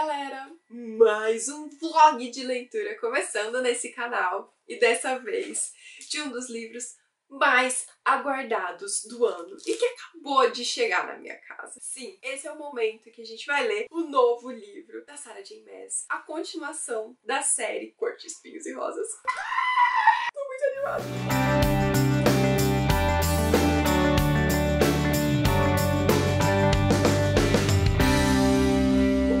galera! Mais um vlog de leitura começando nesse canal e dessa vez de um dos livros mais aguardados do ano e que acabou de chegar na minha casa. Sim, esse é o momento que a gente vai ler o novo livro da Sarah J Maas, a continuação da série Cor de Espinhos e Rosas. Tô muito animada!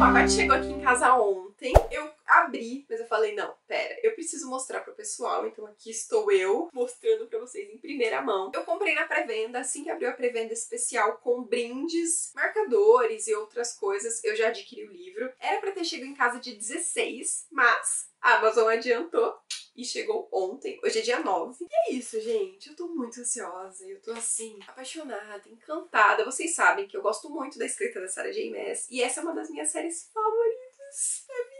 Pacote chegou aqui em casa ontem. Eu abri, mas eu falei, não, pera, eu preciso mostrar pro pessoal, então aqui estou eu mostrando pra vocês em primeira mão. Eu comprei na pré-venda, assim que abriu a pré-venda especial com brindes, marcadores e outras coisas, eu já adquiri o livro. Era pra ter chegado em casa de 16, mas a Amazon adiantou e chegou ontem. Hoje é dia 9. E é isso, gente. Eu tô muito ansiosa. Eu tô assim, apaixonada, encantada. Vocês sabem que eu gosto muito da escrita da Sarah J. Maas e essa é uma das minhas séries favoritas da vida.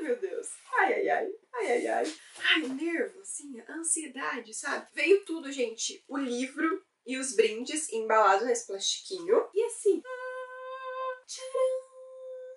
Meu Deus. Ai, ai, ai. Ai, ai, ai. Ai, nervo, assim, ansiedade, sabe? Veio tudo, gente. O livro e os brindes embalados nesse plastiquinho. E assim. Tcharam!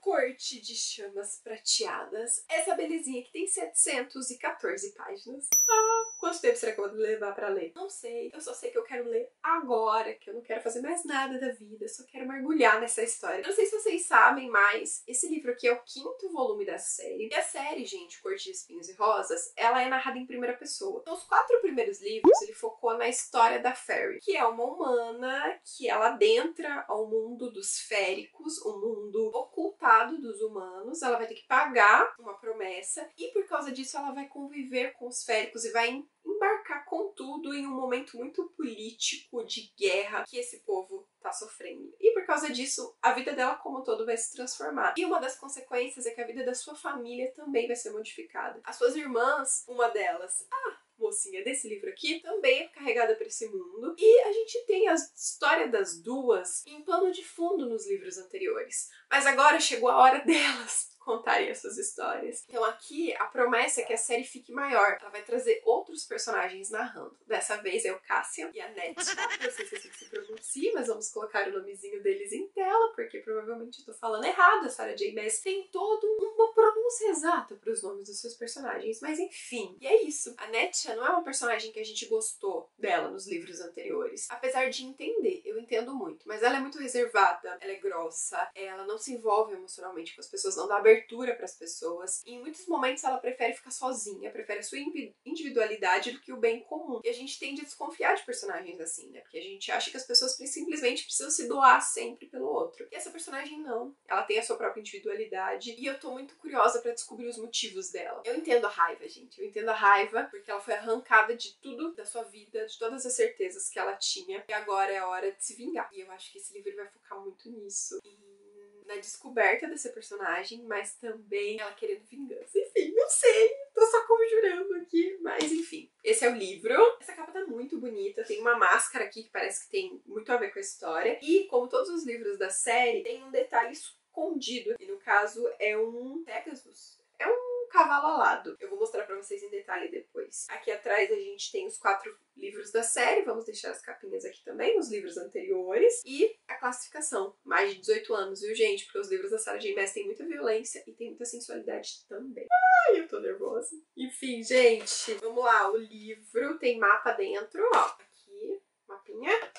Corte de Chamas Prateadas. Essa belezinha que tem 714 páginas. Ah, quanto tempo será que eu vou levar pra ler? Não sei. Eu só sei que eu quero ler agora, que eu não quero fazer mais nada da vida, só quero mergulhar nessa história. Eu não sei se vocês sabem, mas esse livro aqui é o quinto volume da série. E a série, gente, Corte de Espinhos e Rosas, ela é narrada em primeira pessoa. Então, os quatro primeiros livros, ele focou na história da Fairy, que é uma humana que ela adentra ao mundo dos féricos, um mundo ocultado dos humanos, ela vai ter que pagar uma promessa e por causa disso ela vai conviver com os féricos e vai embarcar com tudo em um momento muito político de guerra que esse povo tá sofrendo. E por causa disso, a vida dela como um todo vai se transformar. E uma das consequências é que a vida da sua família também vai ser modificada. As suas irmãs, uma delas, ah, mocinha desse livro aqui, também é carregada para esse mundo. E a gente tem a história das duas em pano de fundo nos livros anteriores. Mas agora chegou a hora delas contarem essas histórias. Então aqui a promessa é que a série fique maior. Ela vai trazer outros personagens narrando. Dessa vez é o Cassian e a Net. Não sei se assim se pronuncia, mas vamos colocar o nomezinho deles em tela, porque provavelmente eu tô falando errado. A Sarah J. Maas tem todo uma pronúncia exata para os nomes dos seus personagens, mas enfim. E é isso. A Netcha não é uma personagem que a gente gostou dela nos livros anteriores. Apesar de entender, eu entendo muito, mas ela é muito reservada, ela é grossa, ela não se envolve emocionalmente com as pessoas, não dá abertura abertura para as pessoas. E em muitos momentos ela prefere ficar sozinha, prefere a sua individualidade do que o bem comum. E a gente tende a desconfiar de personagens assim, né? Porque a gente acha que as pessoas simplesmente precisam se doar sempre pelo outro. E essa personagem não. Ela tem a sua própria individualidade e eu tô muito curiosa para descobrir os motivos dela. Eu entendo a raiva, gente. Eu entendo a raiva porque ela foi arrancada de tudo da sua vida, de todas as certezas que ela tinha. E agora é a hora de se vingar. E eu acho que esse livro vai focar muito nisso. E na descoberta desse personagem, mas também ela querendo vingança. Enfim, não sei, tô só conjurando aqui, mas enfim. Esse é o livro. Essa capa tá muito bonita, tem uma máscara aqui que parece que tem muito a ver com a história. E, como todos os livros da série, tem um detalhe escondido, e no caso é um Pegasus. É um cavalo alado. Eu vou mostrar pra vocês em detalhe depois. Aqui atrás a gente tem os quatro livros da série, vamos deixar as capinhas aqui também, os livros anteriores, e a classificação, mais de 18 anos, viu gente? Porque os livros da Sarah J Maas têm muita violência e tem muita sensualidade também. Ai, eu tô nervosa. Enfim, gente, vamos lá, o livro tem mapa dentro, ó, aqui, mapinha,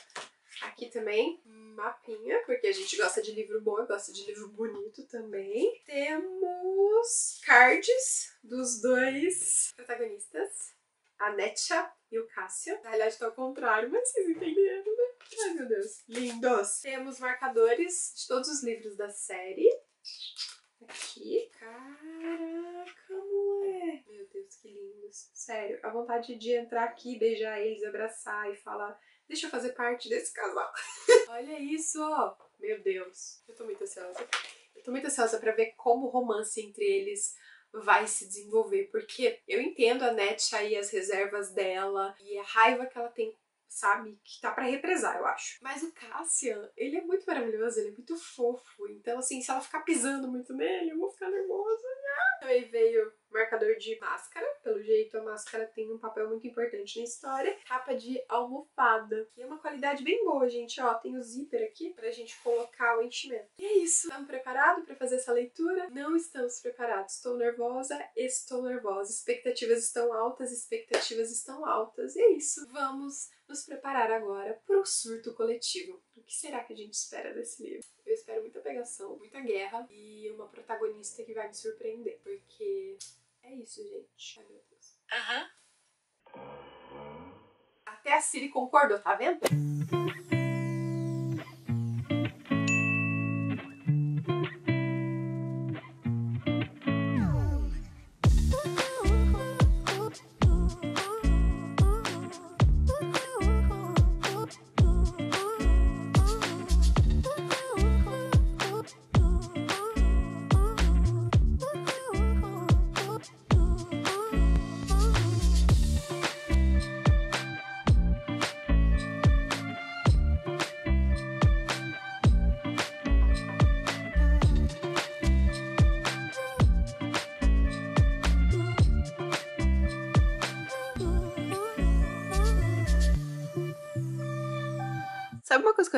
aqui também, mapinha, porque a gente gosta de livro bom e gosta de livro bonito também. Temos cards dos dois protagonistas, a Netcha e o Cássio. Na realidade tá ao contrário, mas vocês entenderam, né? Ai, meu Deus. Lindos! Temos marcadores de todos os livros da série. Aqui. Caraca, moleque! Meu Deus, que lindos. Sério, a vontade de entrar aqui, beijar eles, abraçar e falar deixa eu fazer parte desse casal. Olha isso. Meu Deus. Eu tô muito ansiosa. Eu tô muito ansiosa pra ver como o romance entre eles vai se desenvolver, porque eu entendo a Netcha e as reservas dela e a raiva que ela tem sabe? Que tá para represar, eu acho. Mas o Cassian, ele é muito maravilhoso, ele é muito fofo. Então, assim, se ela ficar pisando muito nele, eu vou ficar nervosa. Né? Também veio marcador de máscara, pelo jeito a máscara tem um papel muito importante na história. Capa de almofada, que é uma qualidade bem boa, gente, ó, tem o zíper aqui pra gente colocar o enchimento. E é isso, estamos preparados para fazer essa leitura? Não estamos preparados, estou nervosa, estou nervosa, expectativas estão altas, expectativas estão altas, e é isso. Vamos nos preparar agora para o surto coletivo. O que será que a gente espera desse livro? Eu espero muita pegação, muita guerra e uma protagonista que vai me surpreender, porque é isso, gente. Ai, meu Deus. Aham. Até a Siri concordou, tá vendo?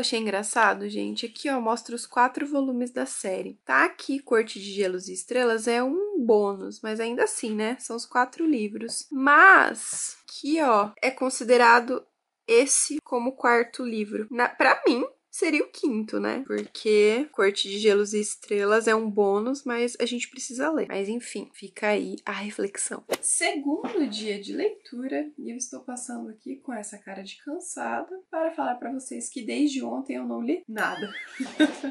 Achei engraçado, gente? Aqui, ó, mostra os quatro volumes da série. Tá aqui, Corte de Gelos e Estrelas é um bônus, mas ainda assim, né? São os quatro livros. Mas, aqui, ó, é considerado esse como quarto livro. Na, pra mim, seria o quinto, né? Porque Corte de Gelos e Estrelas é um bônus, mas a gente precisa ler. Mas enfim, fica aí a reflexão. Segundo dia de leitura, e eu estou passando aqui com essa cara de cansada para falar para vocês que desde ontem eu não li nada.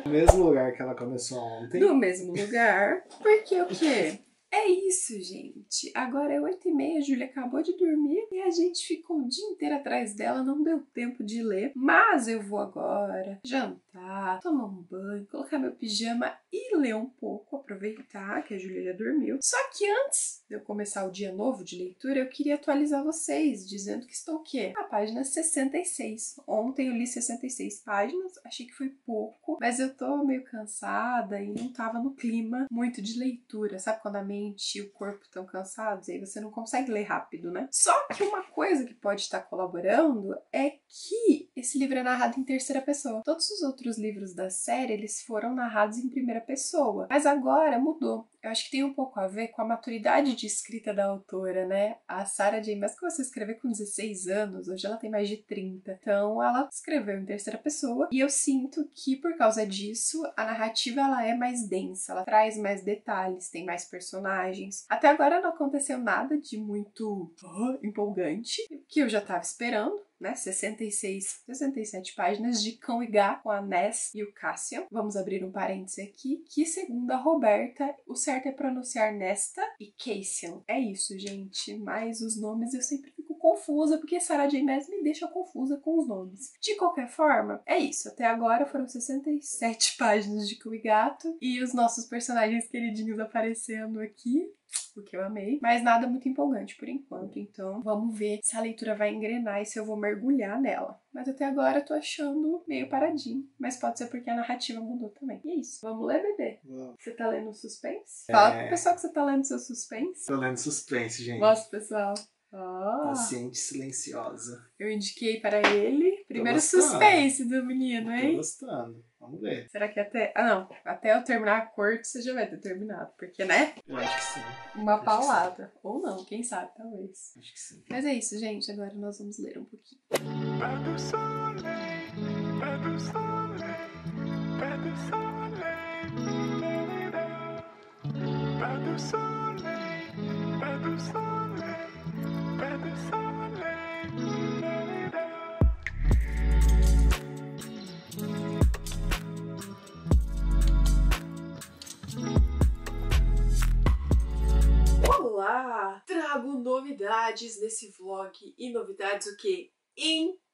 No mesmo lugar que ela começou ontem. No mesmo lugar, porque o quê? É isso, gente. Agora é oito e meia, a Júlia acabou de dormir e a gente ficou o dia inteiro atrás dela, não deu tempo de ler. Mas eu vou agora jantar, tomar um banho, colocar meu pijama e ler um pouco, aproveitar que a Júlia já dormiu. Só que antes de eu começar o dia novo de leitura, eu queria atualizar vocês, dizendo que estou o quê? Na página 66. Ontem eu li 66 páginas, achei que foi pouco, mas eu tô meio cansada e não tava no clima muito de leitura. Sabe quando a mente e o corpo estão cansados, aí você não consegue ler rápido, né? Só que uma coisa que pode estar colaborando é que esse livro é narrado em terceira pessoa. Todos os outros livros da série, eles foram narrados em primeira pessoa, mas agora mudou. Eu acho que tem um pouco a ver com a maturidade de escrita da autora, né? A Sarah J. Maas começou a escrever com 16 anos, hoje ela tem mais de 30. Então ela escreveu em terceira pessoa e eu sinto que por causa disso a narrativa ela é mais densa, ela traz mais detalhes, tem mais personagens. Até agora não aconteceu nada de muito oh, empolgante, que eu já tava esperando né? 66, 67 páginas de Cão e Gá com a Ness e o Cassian. Vamos abrir um parêntese aqui, que segundo a Roberta, o certo é pronunciar Nesta e Cassian. É isso, gente. Mas os nomes eu sempre fico confusa, porque Sarah J. Maas me deixa confusa com os nomes. De qualquer forma, é isso. Até agora foram 67 páginas de Cão e Gato e os nossos personagens queridinhos aparecendo aqui o que eu amei, mas nada muito empolgante por enquanto. Então, vamos ver se a leitura vai engrenar e se eu vou mergulhar nela. Mas até agora eu tô achando meio paradinho, mas pode ser porque a narrativa mudou também. E é isso. Vamos ler, bebê? Vamos. Você tá lendo suspense? É. Fala pro pessoal que você tá lendo seu suspense. Tô lendo suspense, gente. Mostra, pessoal. Ó, Paciente silenciosa. eu indiquei para ele. Primeiro suspense do menino, Tô hein? gostando. Vamos ver. Será que até. Ah, não. Até eu terminar a corte você já vai ter terminado. Porque, né? Eu acho que sim. Uma Acho paulada. Ou não, quem sabe, talvez. Acho que sim. Mas é isso, gente. Agora nós vamos ler um pouquinho. Pas de soleil, pas de soleil, pas de soleil, novidades nesse vlog e novidades o quê?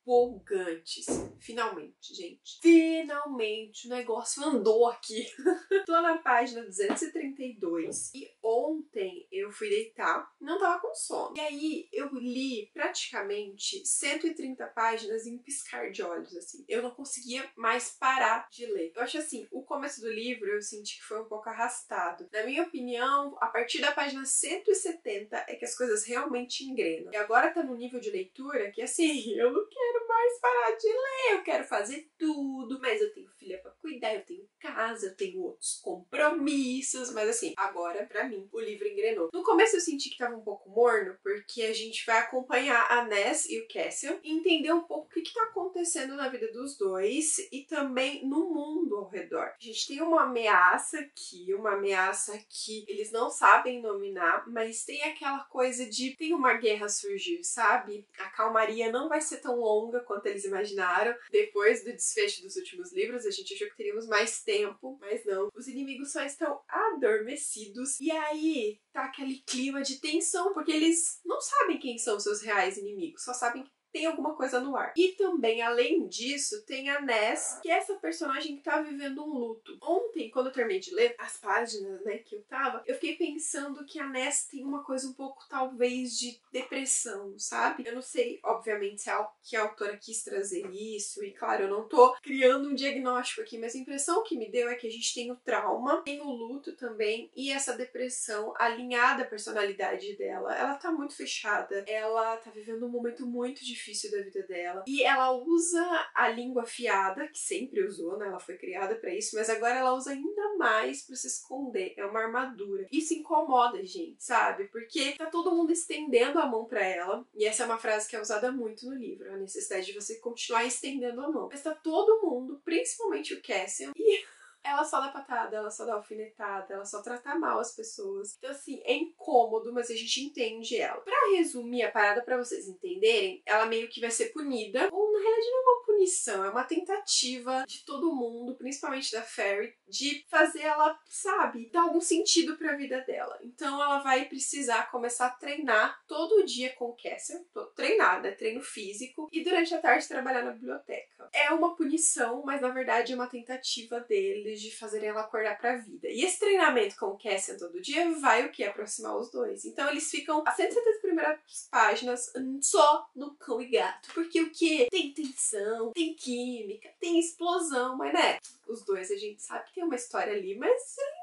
Empolgantes. Finalmente, gente. Finalmente o negócio andou aqui. Tô na página 232 e ontem eu fui deitar, não tava com sono. E aí eu li praticamente 130 páginas em piscar de olhos, assim. Eu não conseguia mais parar de ler. Eu acho assim, o começo do livro eu senti que foi um pouco arrastado. Na minha opinião, a partir da página 170 é que as coisas realmente engrenam. E agora tá no nível de leitura que assim, eu não quero mais parar de ler, eu quero fazer tudo, mas eu tenho filha pra cuidar, eu tenho casa, eu tenho outros compromissos, mas assim, agora pra mim o livro engrenou. No começo eu senti que tava um pouco morno, porque a gente vai acompanhar a Ness e o Cassian e entender um pouco o que, que tá acontecendo na vida dos dois e também no mundo ao redor. A gente tem uma ameaça aqui, uma ameaça que eles não sabem nominar, mas tem aquela coisa de tem uma guerra surgir, sabe? A calmaria não vai ser tão longa quanto eles imaginaram. Depois do desfecho dos últimos livros, a gente achou que teríamos mais tempo, mas não. Os inimigos só estão adormecidos. E aí tá aquele clima de tensão, porque eles não sabem quem são seus reais inimigos, só sabem que tem alguma coisa no ar. E também, além disso, tem a Ness, que é essa personagem que tá vivendo um luto. Ontem, quando eu terminei de ler as páginas, né, que eu tava, eu fiquei pensando que a Ness tem uma coisa um pouco, talvez, de depressão, sabe? Eu não sei, obviamente, se a, que a autora quis trazer isso, e claro, eu não tô criando um diagnóstico aqui, mas a impressão que me deu é que a gente tem o trauma, tem o luto também, e essa depressão alinhada à personalidade dela. Ela tá muito fechada, ela tá vivendo um momento muito difícil difícil da vida dela. E ela usa a língua afiada, que sempre usou, né? Ela foi criada para isso, mas agora ela usa ainda mais para se esconder. É uma armadura. Isso incomoda, gente, sabe? Porque tá todo mundo estendendo a mão para ela, e essa é uma frase que é usada muito no livro, a necessidade de você continuar estendendo a mão. Mas tá todo mundo, principalmente o Cassian, e ela só dá patada, ela só dá alfinetada, ela só trata mal as pessoas. Então, assim, é incômodo, mas a gente entende ela. Pra resumir a parada pra vocês entenderem, ela meio que vai ser punida. Ou na realidade não é uma punição, é uma tentativa de todo mundo, principalmente da Fairy, de fazer ela, sabe, dar algum sentido pra vida dela. Então ela vai precisar começar a treinar todo dia com o Cassian, treinar, né? Treino físico, e durante a tarde trabalhar na biblioteca. É uma punição, mas na verdade é uma tentativa dele de fazerem ela acordar pra vida. E esse treinamento com o Cassian todo dia vai o que? Aproximar os dois. Então eles ficam as 170 primeiras páginas só no cão e gato. Porque o que? Tem tensão, tem química, tem explosão, mas né? Os dois a gente sabe que tem uma história ali, mas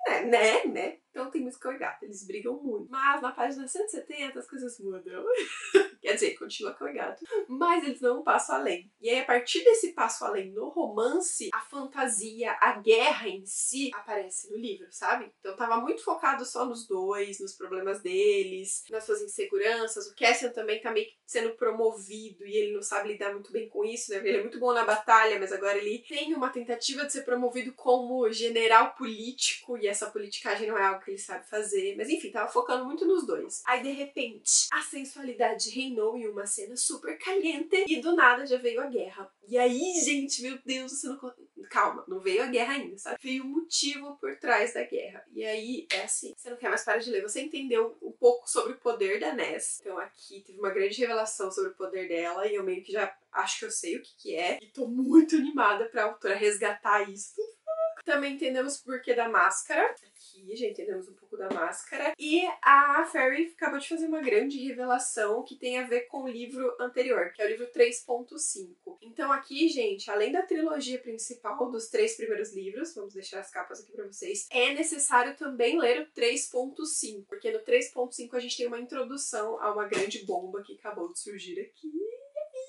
né, né, né? Então tem música e eles brigam muito. Mas na página 170 as coisas mudam. Quer dizer, continua com. Mas eles dão um passo além. E aí, a partir desse passo além no romance, a fantasia, a guerra em si aparece no livro, sabe? Então tava muito focado só nos dois, nos problemas deles, nas suas inseguranças. O Cassian também tá meio que sendo promovido e ele não sabe lidar muito bem com isso, né? Ele é muito bom na batalha, mas agora ele tem uma tentativa de ser promovido como general político e essa politicagem não é algo que ele sabe fazer. Mas enfim, tava focando muito nos dois. Aí de repente, a sensualidade reinou em uma cena super caliente e do nada já veio a guerra. E aí, gente, meu Deus, você não. Calma, não veio a guerra ainda, sabe? Veio o motivo por trás da guerra. E aí é assim: você não quer mais parar de ler. Você entendeu um pouco sobre o poder da Ness. Então aqui teve uma grande revelação sobre o poder dela e eu meio que já acho que eu sei o que, que é. E tô muito animada pra autora resgatar isso. Também entendemos o porquê da máscara. Aqui já entendemos um pouco da máscara. E a Fairy acabou de fazer uma grande revelação que tem a ver com o livro anterior, que é o livro 3.5. Então aqui, gente, além da trilogia principal dos três primeiros livros, vamos deixar as capas aqui pra vocês, é necessário também ler o 3.5, porque no 3.5 a gente tem uma introdução a uma grande bomba que acabou de surgir aqui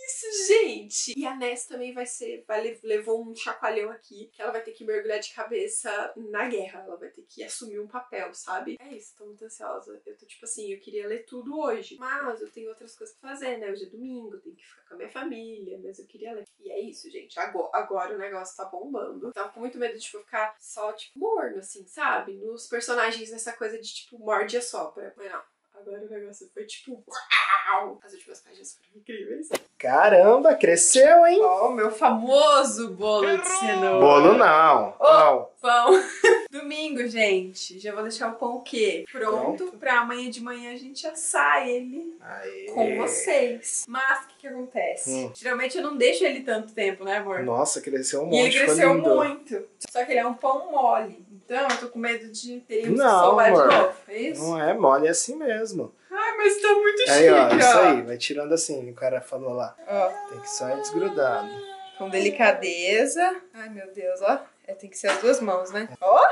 isso, gente! E a Ness também vai ser, vai levou um chacoalhão aqui, que ela vai ter que mergulhar de cabeça na guerra. Ela vai ter que assumir um papel, sabe? É isso, tô muito ansiosa. Eu tô tipo assim, eu queria ler tudo hoje, mas eu tenho outras coisas pra fazer, né? Hoje é domingo, eu tenho que ficar com a minha família, mas eu queria ler. E é isso, gente. Agora, agora o negócio tá bombando. Tava com muito medo de tipo, ficar só, tipo, morno, assim, sabe? Nos personagens nessa coisa de tipo, morde e assopra. Mas não. Agora o negócio foi tipo. Uau! As últimas páginas foram incríveis. Caramba, cresceu, hein? Ó, o meu famoso bolo de cenoura. Bolo não. Oh. Não. Pão. Domingo, gente. Já vou deixar o pão o quê? Pronto, Pronto. pra amanhã de manhã a gente assar ele Aê. com vocês. Mas o que, que acontece? Hum. Geralmente eu não deixo ele tanto tempo, né, amor? Nossa, cresceu um E ele monte, cresceu lindo. muito. Só que ele é um pão mole. Então, eu tô com medo de teríamos que Não, sovar de amor. novo. É isso? Não é mole, é assim mesmo. Mas tá muito chique, Aí, ó, ó. isso aí, vai tirando assim, o cara falou lá. Ó, Tem que sair desgrudado. com delicadeza. Ai, meu Deus, ó. É, tem que ser as duas mãos, né? Ó,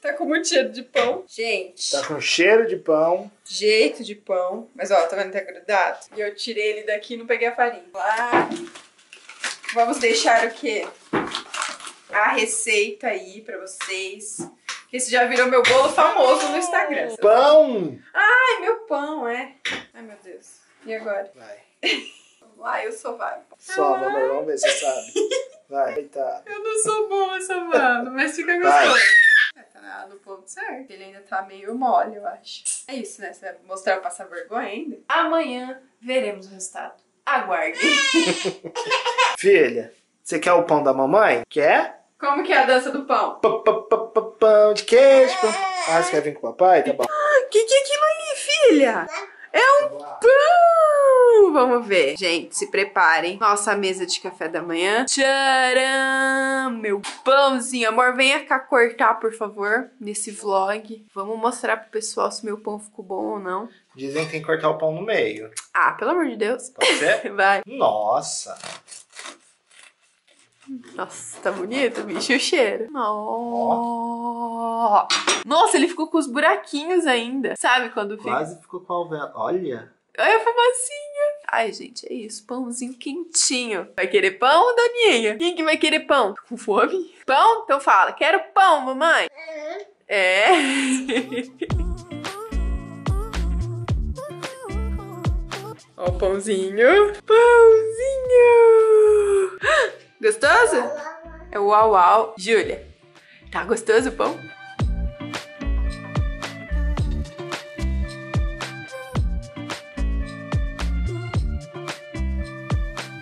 tá com muito cheiro de pão. Gente, Tá com cheiro de pão. jeito de pão. Mas, ó, tá vendo? Tá grudado. E eu tirei ele daqui e não peguei a farinha. Lá. Vamos deixar o quê? A receita aí pra vocês. Esse já virou meu bolo famoso no Instagram. Pão! Ai, meu pão, é. Ai, meu Deus. E agora? Vai. Vamos lá, eu sou vaga. Sova, amor, vamos ver se sabe. Vai, coitado. Eu não sou boa sovando, mas fica Vai. gostoso. É, tá no ponto certo. Ele ainda tá meio mole, eu acho. É isso, né? Você vai mostrar eu passar vergonha ainda? Amanhã veremos o resultado. Aguarde. Filha, você quer o pão da mamãe? Quer? Como que é a dança do pão? Pã, pã, pã, pã, Pão de queijo. Pão. Ah, você quer vir com o papai? Tá bom. O que, que é aquilo ali, filha? É um pão! Vamos ver. Gente, se preparem. Nossa mesa de café da manhã. Tcharam! Meu pãozinho. Amor, venha cá cortar, por favor, nesse vlog. Vamos mostrar pro pessoal se meu pão ficou bom ou não. Dizem que tem que cortar o pão no meio. Ah, pelo amor de Deus. Pode ser? Vai. Nossa. Nossa, tá bonito, bicho, o cheiro. Oh. Nossa, ele ficou com os buraquinhos ainda. Sabe quando fica? Quase ficou com a alvéola. Olha. Olha a fumacinha. Ai, gente, é isso. Pãozinho quentinho. Vai querer pão, Daninha? Quem que vai querer pão? Tá Com fome? Pão? Então fala. Quero pão, mamãe. É. Ó o pãozinho. Pãozinho. Gostoso? É o uau uau. Júlia, tá gostoso o pão?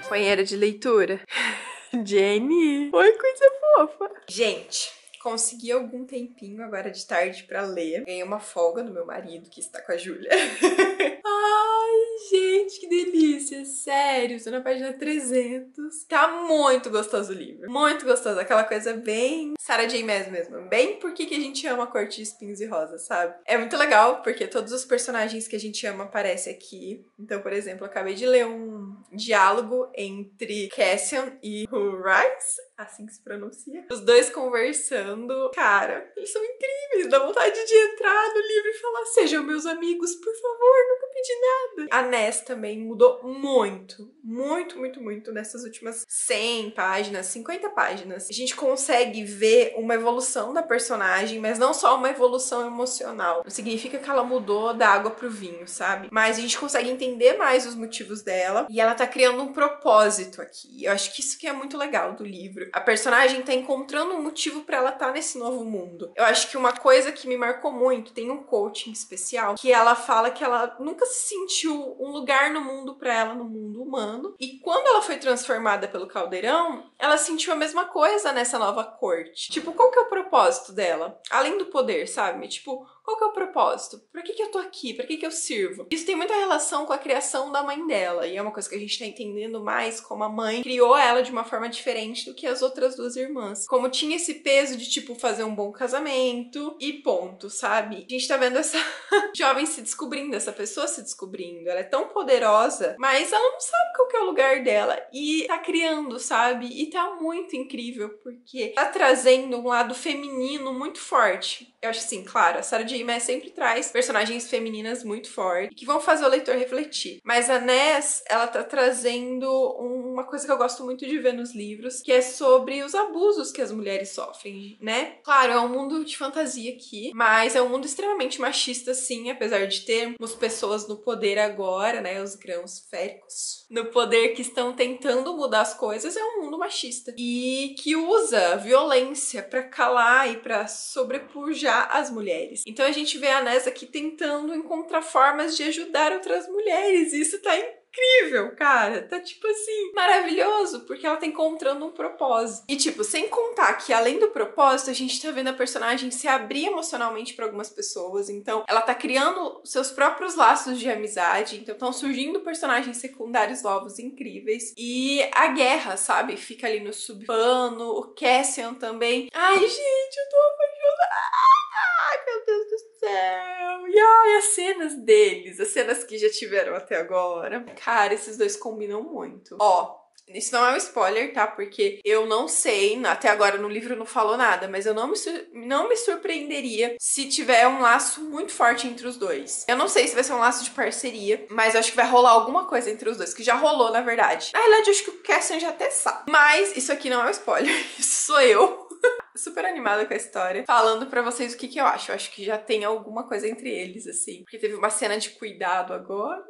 Companheira de leitura. Jenny. Oi, coisa fofa. Gente, consegui algum tempinho agora de tarde pra ler. Ganhei uma folga do meu marido, que está com a Júlia. Ai, gente, que delícia. Sério, estou na página 300. Tá muito gostoso o livro. Muito gostoso. Aquela coisa bem Sarah J. Maas mesmo. Bem por que a gente ama a cor de espinhos e rosas, sabe? É muito legal, porque todos os personagens que a gente ama aparecem aqui. Então, por exemplo, eu acabei de ler um diálogo entre Cassian e o Rice, assim que se pronuncia. Os dois conversando. Cara, eles são incríveis. Dá vontade de entrar no livro e falar: sejam meus amigos, por favor, nunca pedi nada. A Ness também mudou muito, muito, muito, muito nessas últimas 100 páginas, 50 páginas. A gente consegue ver uma evolução da personagem, mas não só uma evolução emocional. Não significa que ela mudou da água pro vinho, sabe? Mas a gente consegue entender mais os motivos dela e ela tá criando um propósito aqui. Eu acho que isso que é muito legal do livro. A personagem tá encontrando um motivo para ela estar tá nesse novo mundo. Eu acho que uma coisa que me marcou muito, tem um coaching especial, que ela fala que ela nunca se sentiu um lugar no mundo para ela, no mundo humano. E quando ela foi transformada pelo caldeirão, ela sentiu a mesma coisa nessa nova corte. Tipo, qual que é o propósito dela? Além do poder, sabe? Tipo, qual que é o propósito? Pra que, que eu tô aqui? Pra que, que eu sirvo? Isso tem muita relação com a criação da mãe dela. E é uma coisa que a gente tá entendendo mais como a mãe criou ela de uma forma diferente do que as outras duas irmãs. Como tinha esse peso de, tipo, fazer um bom casamento e ponto, sabe? A gente tá vendo essa jovem se descobrindo, essa pessoa se descobrindo. Ela é tão poderosa, mas ela não sabe qual que é o lugar dela. E tá criando, sabe? E tá muito incrível, porque tá trazendo um lado feminino muito forte. Eu acho assim, claro, a Sarah J. Maas sempre traz personagens femininas muito fortes que vão fazer o leitor refletir. Mas a Ness, ela tá trazendo uma coisa que eu gosto muito de ver nos livros, que é sobre os abusos que as mulheres sofrem, né? Claro, é um mundo de fantasia aqui, mas é um mundo extremamente machista, sim, apesar de termos pessoas no poder agora, né? Os grãos féricos no poder que estão tentando mudar as coisas, é um mundo machista e que usa violência para calar e para sobrepujar as mulheres. Então a gente vê a Nessa aqui tentando encontrar formas de ajudar outras mulheres. Isso tá incrível, cara. Tá tipo assim, maravilhoso, porque ela tá encontrando um propósito. E tipo, sem contar que além do propósito, a gente tá vendo a personagem se abrir emocionalmente para algumas pessoas. Então, ela tá criando seus próprios laços de amizade. Então, estão surgindo personagens secundários novos incríveis. E a guerra, sabe? Fica ali no subpano. O Cassian também. Ai, gente, eu tô Ai, meu Deus do céu. E ai, as cenas deles, as cenas que já tiveram até agora. Cara, esses dois combinam muito. Ó, isso não é um spoiler, tá? Porque eu não sei, até agora no livro não falou nada, mas eu não me, não me surpreenderia se tiver um laço muito forte entre os dois. Eu não sei se vai ser um laço de parceria, mas acho que vai rolar alguma coisa entre os dois, que já rolou, na verdade. Na realidade, eu acho que o Cassian já até sabe. Mas isso aqui não é um spoiler, isso sou eu. Super animada com a história, falando pra vocês o que, que eu acho. Eu acho que já tem alguma coisa entre eles, assim. Porque teve uma cena de cuidado agora.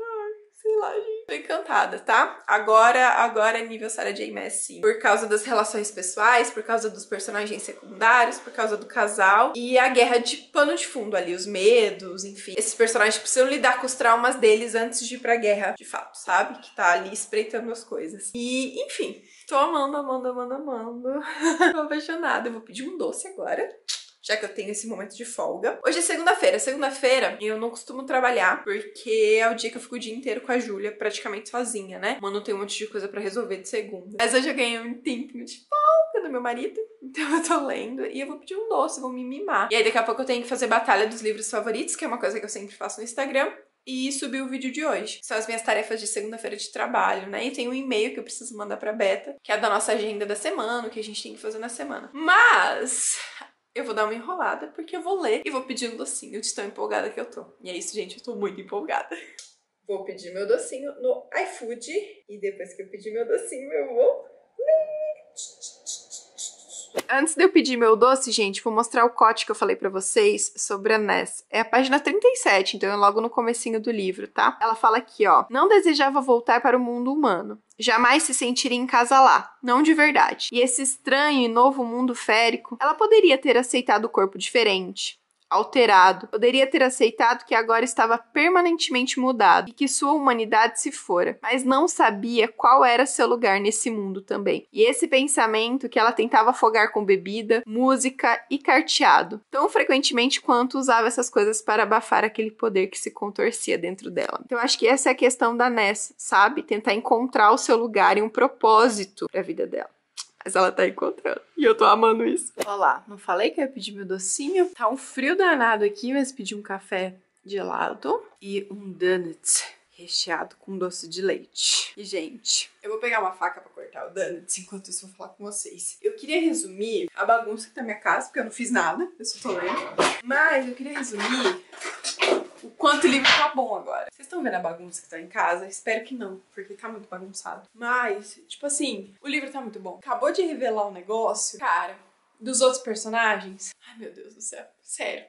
Sei lá, gente. Tô encantada, tá? Agora, agora é nível Sarah J. Maas, sim. Por causa das relações pessoais, por causa dos personagens secundários, por causa do casal. E a guerra de pano de fundo ali, os medos, enfim. Esses personagens precisam lidar com os traumas deles antes de ir pra guerra, de fato, sabe? Que tá ali espreitando as coisas. E, enfim, tô amando, amando, amando, amando. tô apaixonada. Eu vou pedir um doce agora já que eu tenho esse momento de folga. Hoje é segunda-feira. Segunda-feira eu não costumo trabalhar, porque é o dia que eu fico o dia inteiro com a Júlia, praticamente sozinha, né? Mano, tem um monte de coisa pra resolver de segunda. Mas hoje eu ganhei um tempinho de folga do meu marido, então eu tô lendo e eu vou pedir um doce, vou me mimar. E aí daqui a pouco eu tenho que fazer batalha dos livros favoritos, que é uma coisa que eu sempre faço no Instagram e subir o vídeo de hoje. São as minhas tarefas de segunda-feira de trabalho, né? E tem um e-mail que eu preciso mandar pra Beta, que é da nossa agenda da semana, o que a gente tem que fazer na semana. Mas eu vou dar uma enrolada porque eu vou ler e vou pedir um docinho de tão empolgada que eu tô. E é isso, gente, eu tô muito empolgada. Vou pedir meu docinho no iFood e depois que eu pedir meu docinho, eu vou Antes de eu pedir meu doce, gente, vou mostrar o cote que eu falei pra vocês sobre a Ness. É a página 37, então é logo no comecinho do livro, tá? Ela fala aqui, ó: "Não desejava voltar para o mundo humano. Jamais se sentiria em casa lá, não de verdade. E esse estranho e novo mundo férico, ela poderia ter aceitado o corpo diferente, alterado. Poderia ter aceitado que agora estava permanentemente mudado e que sua humanidade se fora, mas não sabia qual era seu lugar nesse mundo também. E esse pensamento que ela tentava afogar com bebida, música e carteado, tão frequentemente quanto usava essas coisas para abafar aquele poder que se contorcia dentro dela. Então acho que essa é a questão da Ness, sabe? Tentar encontrar o seu lugar e um propósito para a vida dela. Mas ela tá encontrando. E eu tô amando isso. Olha lá, não falei que eu ia pedir meu docinho? Tá um frio danado aqui, mas pedi um café gelado e um donut recheado com doce de leite. E, gente, eu vou pegar uma faca pra cortar o donut enquanto isso eu vou falar com vocês. Eu queria resumir a bagunça que tá na minha casa, porque eu não fiz nada, eu só tô lendo. Mas eu queria resumir o quanto o livro tá bom agora. Vocês estão vendo a bagunça que tá em casa? Espero que não, porque tá muito bagunçado. Mas, tipo assim, o livro tá muito bom. Acabou de revelar um negócio, cara, dos outros personagens. Ai, meu Deus do céu. Sério.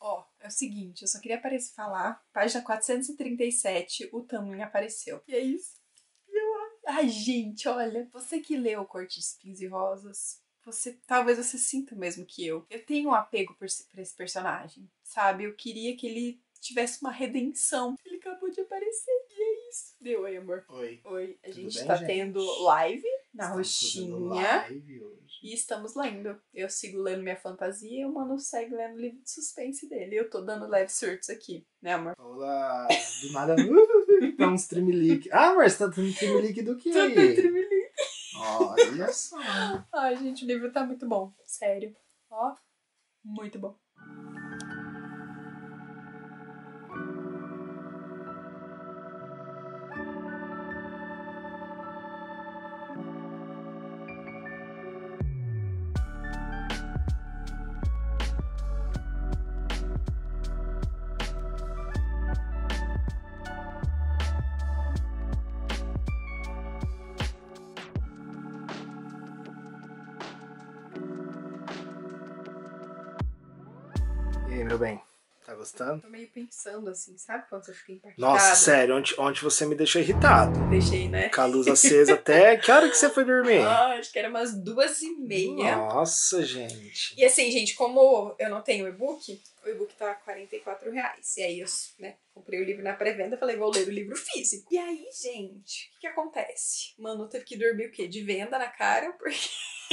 Ó, é o seguinte, eu só queria aparecer falar. Página 437, o Tamlin apareceu. E é isso. Ai, gente, olha. Você que leu Corte de Espinhos e Rosas, você talvez você sinta o mesmo que eu. Eu tenho um apego por, esse- por esse personagem, sabe? Eu queria que ele tivesse uma redenção. Ele acabou de aparecer. E é isso. Deu, oi, amor. Oi. Oi, a Tudo gente bem, tá gente? tendo live na Estamos roxinha. live hoje. E estamos lendo. Eu sigo lendo minha fantasia e o Mano segue lendo o livro de suspense dele. Eu tô dando leve surtos aqui, né, amor? Olá, do nada. tá um stream leak. Ah, amor, você tá tendo stream leak do que Tô aí? mim. Olha só. Ai, gente, o livro tá muito bom. Sério. Ó, muito bom. Gostando? Tô meio pensando assim, sabe quando você fica impactada? Nossa, sério, ontem, ontem você me deixou irritado. Deixei, né? Com a luz acesa até. Que hora que você foi dormir? Ah, acho que era umas duas e meia. Nossa, gente. E assim, gente, como eu não tenho e-book, o e-book tá 44 reais. E aí eu né, comprei o livro na pré-venda falei, vou ler o livro físico. E aí, gente, o que, que acontece? Mano, teve que dormir o quê? De venda na cara, porque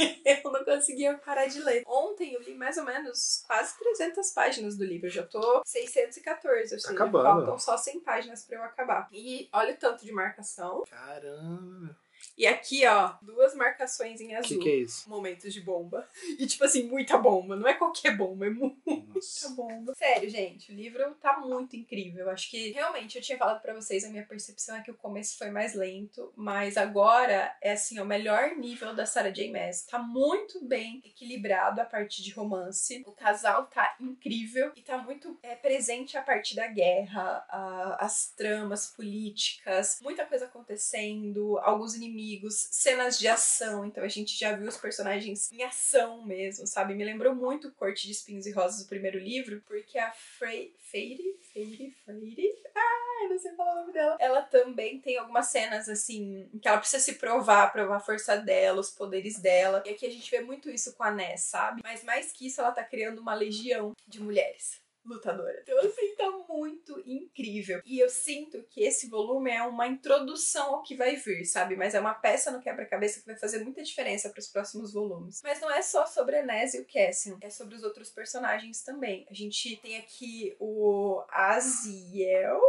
eu não conseguia parar de ler. Ontem eu li mais ou menos quase 300 páginas do livro. Eu já tô 614, ou seja, acabando. faltam só 100 páginas pra eu acabar. E olha o tanto de marcação. Caramba. E aqui, ó, duas marcações em azul. que, que é isso? Momentos de bomba. E, tipo assim, muita bomba. Não é qualquer bomba, é muita Nossa. bomba. Sério, gente, o livro tá muito incrível. Acho que realmente eu tinha falado pra vocês, a minha percepção é que o começo foi mais lento, mas agora é assim, o melhor nível da Sarah J. Maas. Tá muito bem equilibrado a parte de romance. O casal tá incrível e tá muito é, presente a parte da guerra, a- as tramas políticas, muita coisa acontecendo, alguns inimigos, cenas de ação. Então a gente já viu os personagens em ação mesmo, sabe? Me lembrou muito Corte de Espinhos e Rosas do primeiro livro, porque a Frey, Feire, Feire, Freire, ah, eu não sei falar o nome dela. Ela também tem algumas cenas assim, que ela precisa se provar, provar a força dela, os poderes dela. E aqui a gente vê muito isso com a Ness, sabe? Mas mais que isso, ela tá criando uma legião de mulheres lutadora. Então, assim, tá muito incrível. E eu sinto que esse volume é uma introdução ao que vai vir, sabe? Mas é uma peça no quebra-cabeça que vai fazer muita diferença para os próximos volumes. Mas não é só sobre a Ness e o Cassian, é sobre os outros personagens também. A gente tem aqui o Aziel.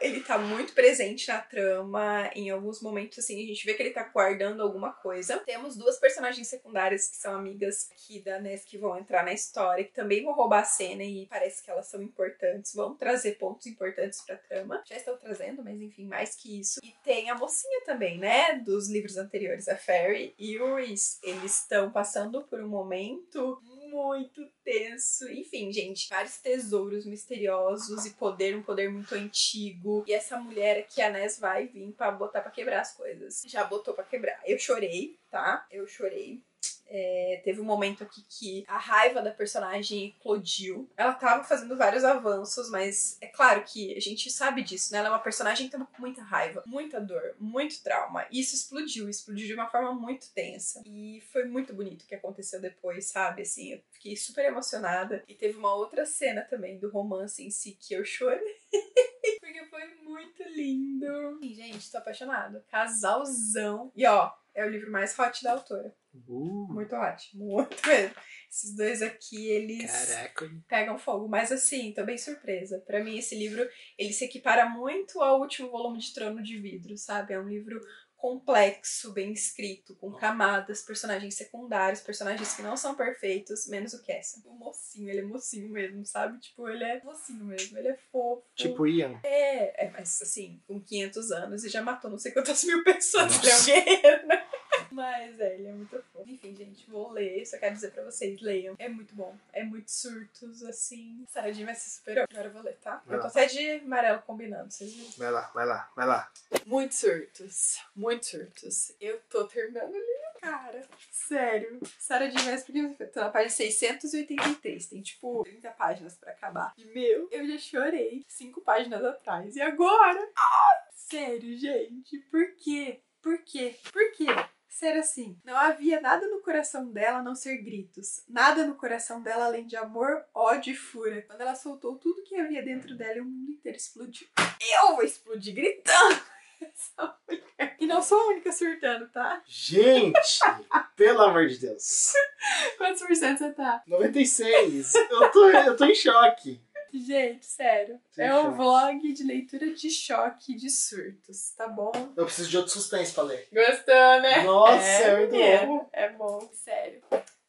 Ele tá muito presente na trama. Em alguns momentos, assim, a gente vê que ele tá guardando alguma coisa. Temos duas personagens secundárias que são amigas aqui da Ness que vão entrar na história, que também vão roubar a cena e parece que elas são importantes. Vão trazer pontos importantes pra trama. Já estão trazendo, mas enfim, mais que isso. E tem a mocinha também, né? Dos livros anteriores, a Fairy e o Reese. Eles estão passando por um momento muito tenso. Enfim, gente, vários tesouros misteriosos e poder, um poder muito antigo. E essa mulher aqui, a Ness, vai vir pra botar pra quebrar as coisas. Já botou pra quebrar. Eu chorei, tá? Eu chorei. É, teve um momento aqui que a raiva da personagem eclodiu. Ela tava fazendo vários avanços, mas é claro que a gente sabe disso, né? Ela é uma personagem que tava com muita raiva, muita dor, muito trauma. E isso explodiu, explodiu de uma forma muito tensa. E foi muito bonito o que aconteceu depois, sabe? Assim, eu fiquei super emocionada. E teve uma outra cena também do romance em si que eu chorei. Porque foi muito lindo. E, gente, tô apaixonada. Casalzão. E ó, é o livro mais hot da autora. Uh, Muito hot, muito mesmo. Esses dois aqui, eles caraca. pegam fogo. Mas assim, tô bem surpresa. Pra mim, esse livro, ele se equipara muito ao último volume de Trono de Vidro, sabe? É um livro complexo, bem escrito, com camadas, personagens secundários, personagens que não são perfeitos, menos o Cassian. O mocinho, ele é mocinho mesmo, sabe? Tipo, ele é mocinho mesmo, ele é fofo. Tipo Ian. É, é, mas assim, com 500 anos e já matou não sei quantas mil pessoas. Nossa. Ele é um guerreiro, né? Mas é, ele é muito fofo. Enfim, gente, vou ler. Só quero dizer pra vocês, leiam. É muito bom. É muito surtos, assim. Jean vai se superou. Agora eu vou ler, tá? Vai Eu tô lá. até de amarelo combinando, vocês viram? Vai lá, vai lá, vai lá. Muitos surtos. Muitos surtos. Eu tô terminando o livro, cara. Sério. Jean Maas, porque tô na página 683. Tem, tipo, 30 páginas pra acabar. E, meu, eu já chorei cinco páginas atrás. E agora? Ai, sério, gente. Por quê? Por quê? Por quê? Ser assim. Não havia nada no coração dela a não ser gritos. Nada no coração dela além de amor, ódio e fúria. Quando ela soltou tudo que havia dentro dela o mundo inteiro explodiu. Eu vou explodir gritando! Essa mulher. E não sou a única surtando, tá? Gente, pelo amor de Deus. Quantos por cento você tá? 96. Eu tô, eu tô em choque. Gente, sério. É um choque. vlog de leitura de choque de surtos, tá bom? Eu preciso de outro suspense pra ler. Gostou, né? Nossa, é muito menina, bom. É bom. Sério.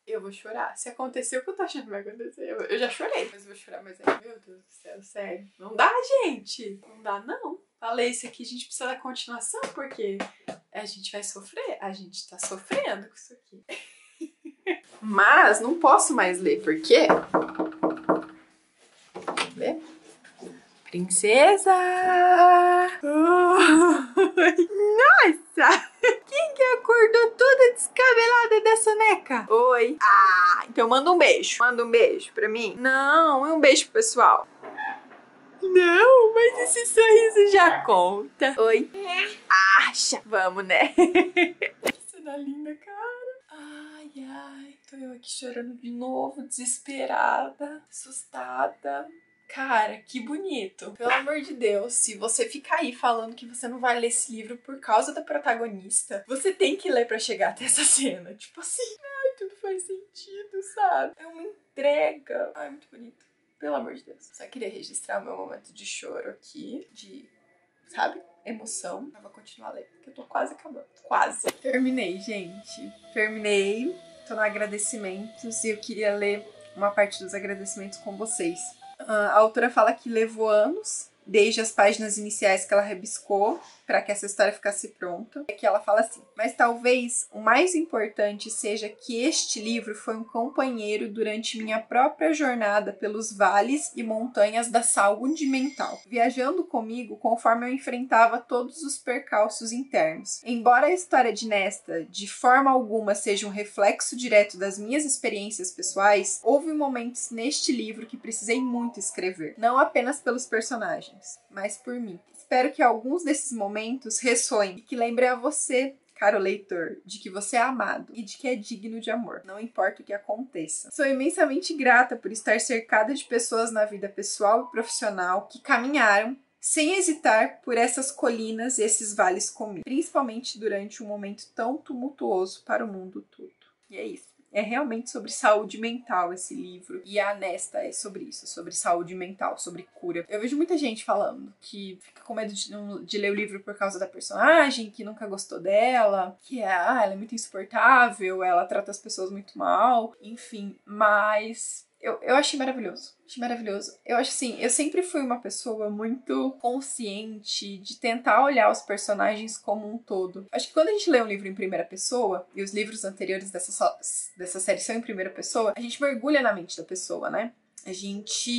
Eu vou chorar. Se acontecer o que eu tô achando que vai acontecer, eu, eu já chorei, mas eu vou chorar mais ainda. Meu Deus do céu, sério. Não dá, gente. Não dá, não. Falei isso aqui, a gente precisa da continuação, porque a gente vai sofrer. A gente tá sofrendo com isso aqui. Mas não posso mais ler, por Ler? Princesa! Nossa! Quem que acordou toda descabelada dessa neca? Oi. Ah, então manda um beijo. Manda um beijo pra mim. Não, um beijo pessoal. Não, mas esse sorriso já conta. Oi. Acha. Vamos, né? Cena linda, cara. Ai, ai. Tô eu aqui chorando de novo, desesperada, assustada. Cara, que bonito. Pelo amor de Deus, se você ficar aí falando que você não vai ler esse livro por causa da protagonista, você tem que ler pra chegar até essa cena. Tipo assim, ai, tudo faz sentido, sabe? É uma entrega. Ai, muito bonito. Pelo amor de Deus. Só queria registrar o meu momento de choro aqui, de sabe? Emoção. Eu vou continuar lendo, porque eu tô quase acabando. Quase. Terminei, gente. Terminei. Tô no agradecimentos e eu queria ler uma parte dos agradecimentos com vocês. Ah, a autora fala que levou anos, desde as páginas iniciais que ela rebiscou, para que essa história ficasse pronta. É que ela fala assim: Mas talvez o mais importante seja que este livro foi um companheiro durante minha própria jornada pelos vales e montanhas da saúde mental, viajando comigo conforme eu enfrentava todos os percalços internos. Embora a história de Nesta de forma alguma seja um reflexo direto das minhas experiências pessoais, houve momentos neste livro que precisei muito escrever, não apenas pelos personagens, mas por mim. Espero que alguns desses momentos ressoem e que lembrem a você, caro leitor, de que você é amado e de que é digno de amor, não importa o que aconteça. Sou imensamente grata por estar cercada de pessoas na vida pessoal e profissional que caminharam sem hesitar por essas colinas e esses vales comigo, principalmente durante um momento tão tumultuoso para o mundo todo. E é isso. É realmente sobre saúde mental esse livro. E a Nesta é sobre isso, sobre saúde mental, sobre cura. Eu vejo muita gente falando que fica com medo de, de ler o livro por causa da personagem, que nunca gostou dela, que é, ah, ela é muito insuportável, ela trata as pessoas muito mal, enfim. Mas eu, eu achei maravilhoso. Achei maravilhoso. Eu acho assim, eu sempre fui uma pessoa muito consciente de tentar olhar os personagens como um todo. Acho que quando a gente lê um livro em primeira pessoa, e os livros anteriores dessa, dessa série são em primeira pessoa, a gente mergulha na mente da pessoa, né? A gente,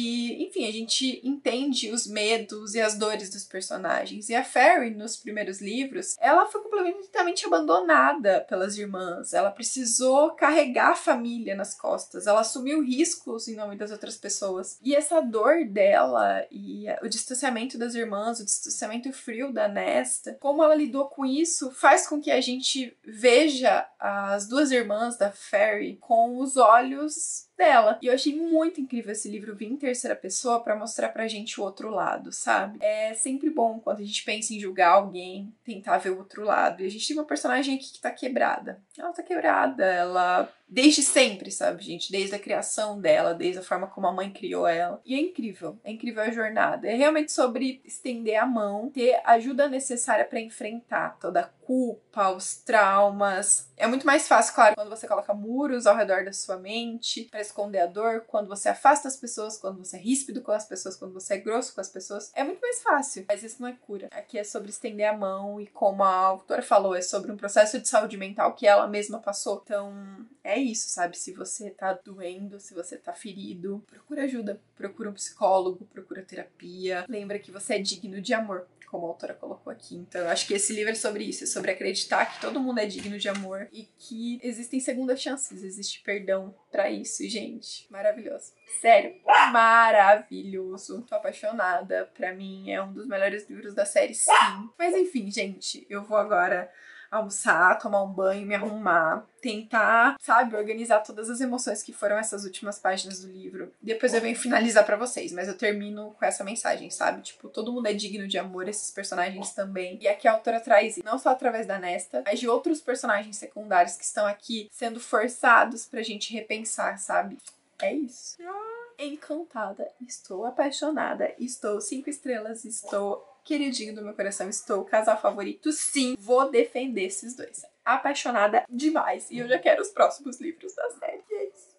enfim, a gente entende os medos e as dores dos personagens. E a Fairy, nos primeiros livros, ela foi completamente abandonada pelas irmãs. Ela precisou carregar a família nas costas. Ela assumiu riscos em nome das outras pessoas. E essa dor dela e o distanciamento das irmãs, o distanciamento frio da Nesta, como ela lidou com isso, faz com que a gente veja as duas irmãs da Fairy com os olhos dela. E eu achei muito incrível esse livro vir em terceira pessoa pra mostrar pra gente o outro lado, sabe? É sempre bom quando a gente pensa em julgar alguém, tentar ver o outro lado. E a gente tem uma personagem aqui que tá quebrada. Ela tá quebrada, ela desde sempre, sabe, gente? Desde a criação dela, desde a forma como a mãe criou ela. E é incrível, é incrível a jornada. É realmente sobre estender a mão, ter a ajuda necessária pra enfrentar toda a culpa, os traumas. É muito mais fácil, claro, quando você coloca muros ao redor da sua mente pra esconder a dor, quando você afasta as pessoas, quando você é ríspido com as pessoas, quando você é grosso com as pessoas. É muito mais fácil, mas isso não é cura. Aqui é sobre estender a mão e como a autora falou, é sobre um processo de saúde mental que ela mesma passou. Então, é isso, sabe? Se você tá doendo, se você tá ferido, procura ajuda. Procura um psicólogo, procura terapia. Lembra que você é digno de amor, como a autora colocou aqui. Então, eu acho que esse livro é sobre isso, é sobre acreditar que todo mundo é digno de amor e que existem segundas chances, existe perdão pra isso, gente. Maravilhoso. Sério, maravilhoso. Tô apaixonada. Pra mim é um dos melhores livros da série, sim. Mas enfim, gente, eu vou agora almoçar, tomar um banho, me arrumar, tentar, sabe, organizar todas as emoções que foram essas últimas páginas do livro. Depois eu venho finalizar pra vocês, mas eu termino com essa mensagem, sabe? Tipo, todo mundo é digno de amor, esses personagens também. E aqui a autora traz não só através da Nesta, mas de outros personagens secundários que estão aqui sendo forçados pra gente repensar, sabe? É isso. Encantada, estou apaixonada, estou cinco estrelas, estou queridinho do meu coração, estou casal favorito, sim, vou defender esses dois. Apaixonada demais. E eu já quero os próximos livros da série. É isso.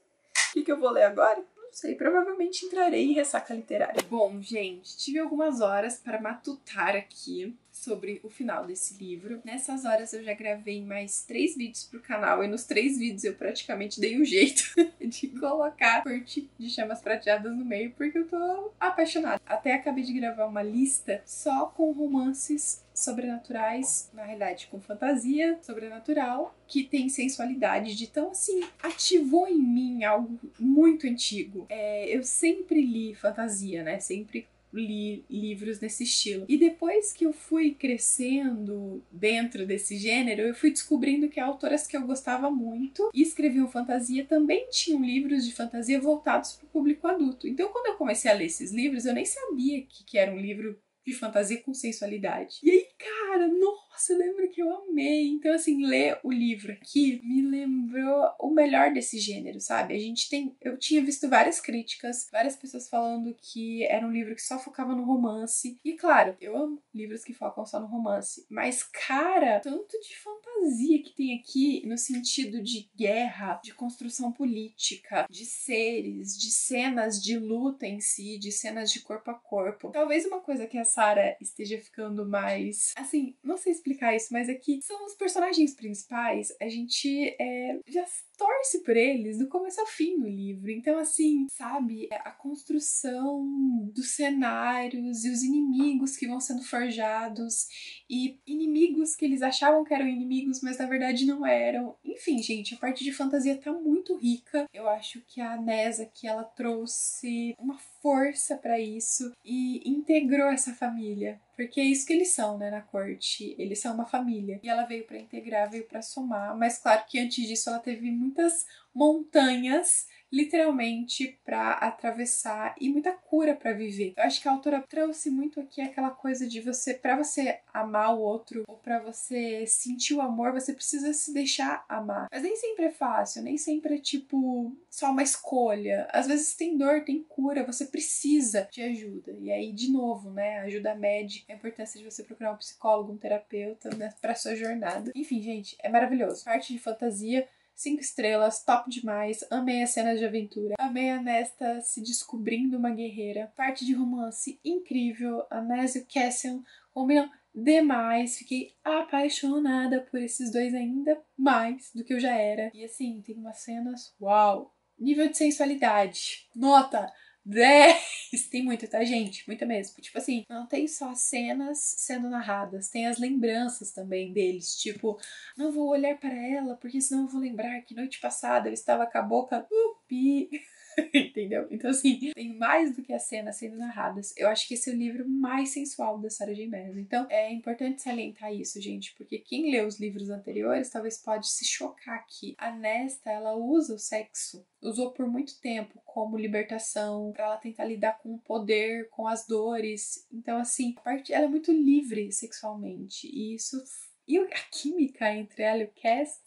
O que, que eu vou ler agora? Não sei, provavelmente entrarei em ressaca literária. Bom, gente, tive algumas horas para matutar aqui sobre o final desse livro. Nessas horas eu já gravei mais três vídeos pro canal e nos três vídeos eu praticamente dei um jeito de colocar corte de chamas prateadas no meio porque eu tô apaixonada. Até acabei de gravar uma lista só com romances sobrenaturais, na realidade com fantasia sobrenatural, que tem sensualidade de tão assim, ativou em mim algo muito antigo. É, eu sempre li fantasia, né? Sempre li livros nesse estilo. E depois que eu fui crescendo dentro desse gênero, eu fui descobrindo que autoras que eu gostava muito e escreviam fantasia também tinham livros de fantasia voltados para o público adulto. Então, quando eu comecei a ler esses livros, eu nem sabia que, que era um livro de fantasia com sensualidade. E aí, cara, nossa, eu lembro que eu amei. Então, assim, ler o livro aqui me lembrou o melhor desse gênero, sabe? A gente tem. Eu tinha visto várias críticas, várias pessoas falando que era um livro que só focava no romance. E claro, eu amo livros que focam só no romance. Mas, cara, tanto de fantasia que tem aqui no sentido de guerra, de construção política, de seres, de cenas de luta em si, de cenas de corpo a corpo. Talvez uma coisa que a Sarah esteja ficando mais. Assim, não sei explicar isso, mas aqui são os personagens principais. A gente é, já torce por eles do começo ao fim do livro. Então, assim, sabe, a construção dos cenários e os inimigos que vão sendo forjados e inimigos que eles achavam que eram inimigos, mas na verdade não eram. Enfim, gente, a parte de fantasia tá muito rica. Eu acho que a Nesa que ela trouxe uma força para isso e integrou essa família. Porque é isso que eles são, né, na corte. Eles são uma família. E ela veio para integrar, veio para somar. Mas claro que antes disso ela teve muitas montanhas literalmente para atravessar e muita cura para viver. Eu acho que a autora trouxe muito aqui aquela coisa de você, para você amar o outro ou para você sentir o amor, você precisa se deixar amar. Mas nem sempre é fácil, nem sempre é tipo só uma escolha. Às vezes tem dor, tem cura, você precisa de ajuda. E aí, de novo, né, ajuda médica, a importância de você procurar um psicólogo, um terapeuta, né, para sua jornada. Enfim, gente, é maravilhoso. Parte de fantasia Cinco estrelas, top demais. Amei as cenas de aventura. Amei a Nesta se descobrindo uma guerreira. Parte de romance incrível. A Ness e o Cassian combinam demais. Fiquei apaixonada por esses dois ainda mais do que eu já era. E assim, tem umas cenas. Uau! Nível de sensualidade. Nota 10! Tem muito, tá, gente? Muita mesmo. Tipo assim, não tem só as cenas sendo narradas, tem as lembranças também deles. Tipo, não vou olhar para ela porque senão eu vou lembrar que noite passada eu estava com a boca. Upi! Entendeu? Então, assim, tem mais do que as cenas sendo narradas. Eu acho que esse é o livro mais sensual da Sarah J. Maas. Então, é importante salientar isso, gente, porque quem lê os livros anteriores talvez pode se chocar que a Nesta, ela usa o sexo, usou por muito tempo como libertação, para ela tentar lidar com o poder, com as dores. Então, assim, parte, ela é muito livre sexualmente. E isso. E a química entre ela e o Cass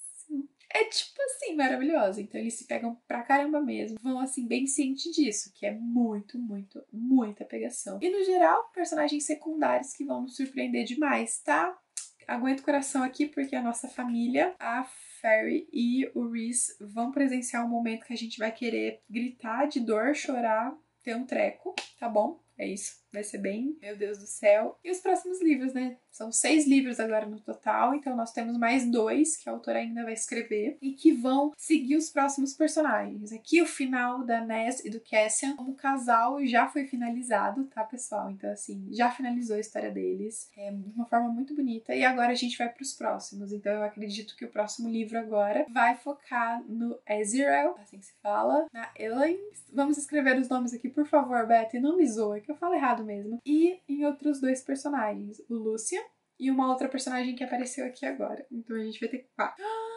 é tipo assim, maravilhosa. Então eles se pegam pra caramba mesmo. Vão assim, bem ciente disso, que é muito, muito, muita pegação. E no geral, personagens secundários que vão nos surpreender demais, tá? Aguenta o coração aqui, porque a nossa família, a Ferry e o Reese, vão presenciar um momento que a gente vai querer gritar de dor, chorar, ter um treco, tá bom? É isso. Vai ser bem, meu Deus do céu. E os próximos livros, né? São seis livros agora no total, então nós temos mais dois que a autora ainda vai escrever e que vão seguir os próximos personagens. Aqui o final da Ness e do Cassian como casal já foi finalizado, tá, pessoal? Então, assim, já finalizou a história deles é, de uma forma muito bonita e agora a gente vai para os próximos. Então, eu acredito que o próximo livro agora vai focar no Ezreal, assim que se fala, na Elaine. Vamos escrever os nomes aqui, por favor, Beth, não me zoa, que eu falo errado mesmo. E em outros dois personagens, o Lucian e uma outra personagem que apareceu aqui agora. Então a gente vai ter quatro.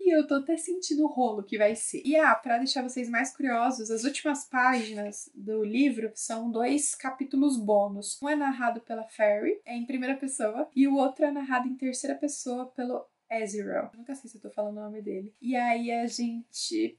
E eu tô até sentindo o rolo que vai ser. E ah, pra deixar vocês mais curiosos, as últimas páginas do livro são dois capítulos bônus. Um é narrado pela Fairy, é em primeira pessoa, e o outro é narrado em terceira pessoa pelo Ezreal. Nunca sei se eu tô falando o nome dele. E aí a gente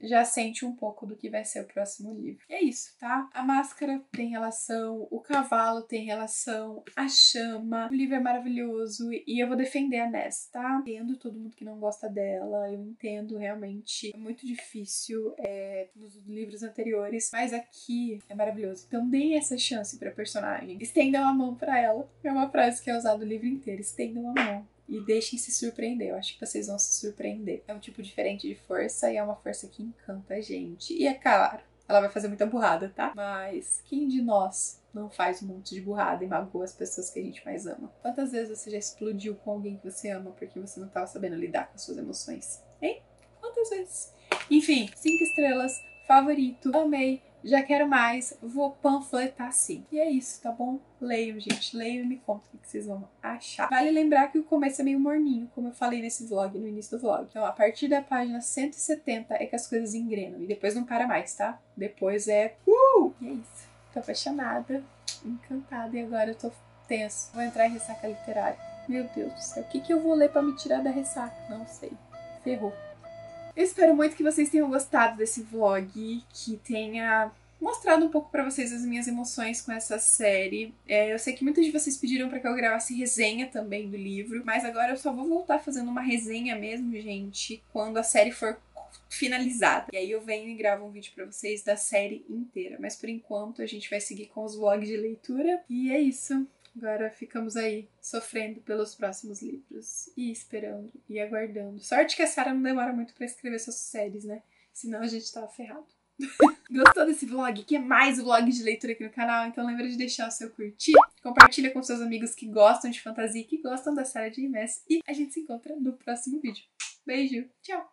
já sente um pouco do que vai ser o próximo livro. E é isso, tá? A máscara tem relação, o cavalo tem relação, a chama. O livro é maravilhoso e eu vou defender a Ness, tá? Entendo todo mundo que não gosta dela, eu entendo realmente. É muito difícil é, nos livros anteriores, mas aqui é maravilhoso. Então deem essa chance pra personagem. Estendam a mão para ela. É uma frase que é usada o livro inteiro. Estendam a mão e deixem se surpreender. Eu acho que vocês vão se surpreender. É um tipo diferente de força e é uma força que encanta a gente. E é claro, ela vai fazer muita burrada, tá? Mas quem de nós não faz um monte de burrada e magoa as pessoas que a gente mais ama? Quantas vezes você já explodiu com alguém que você ama porque você não estava sabendo lidar com as suas emoções? Hein? Quantas vezes? Enfim, cinco estrelas, favorito, amei já quero mais, vou panfletar sim. E é isso, tá bom? Leiam, gente, leiam e me contem o que vocês vão achar. Vale lembrar que o começo é meio morninho, como eu falei nesse vlog, no início do vlog. Então, a partir da página 170 é que as coisas engrenam. E depois não para mais, tá? Depois é. Uh! E é isso. Tô apaixonada, encantada. E agora eu tô tenso. Vou entrar em ressaca literária. Meu Deus do céu, o que, que eu vou ler pra me tirar da ressaca? Não sei. Ferrou. Eu espero muito que vocês tenham gostado desse vlog, que tenha mostrado um pouco pra vocês as minhas emoções com essa série. É, eu sei que muitos de vocês pediram pra que eu gravasse resenha também do livro, mas agora eu só vou voltar fazendo uma resenha mesmo, gente, quando a série for finalizada. E aí eu venho e gravo um vídeo pra vocês da série inteira. Mas por enquanto a gente vai seguir com os vlogs de leitura. E é isso. Agora ficamos aí sofrendo pelos próximos livros e esperando e aguardando. Sorte que a Sarah não demora muito pra escrever suas séries, né? Senão a gente tava ferrado. Gostou desse vlog? Que é mais vlog de leitura aqui no canal? Então lembra de deixar o seu curtir, compartilha com seus amigos que gostam de fantasia e que gostam da Sarah J. Maas. E a gente se encontra no próximo vídeo. Beijo, tchau!